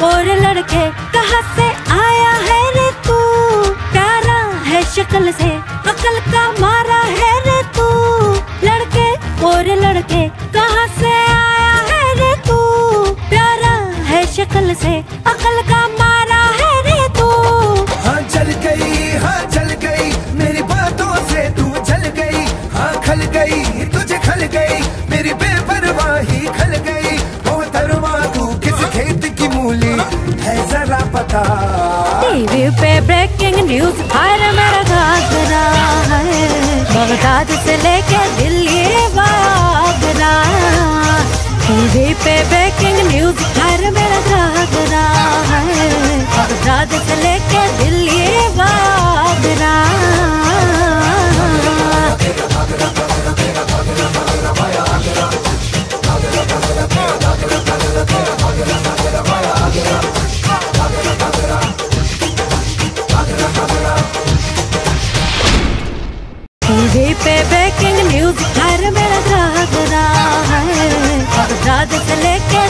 लड़के कहा से आया है रे तू? प्यारा है शक्ल से, अकल का मारा है रे तू? लड़के और लड़के कहा से आया है रे तू? प्यारा है शक्ल से, अकल का है जरा पता। टीवी पे ब्रेकिंग न्यूज़ हर मेरा घाघरा है। बगदाद से लेके दिल्ली बागरा टीवी पे ब्रेकिंग न्यूज़ हर मेरा घाघरा टीवी पे बैकिंग न्यूज़ हर मेरा जागरा है। अब से लेके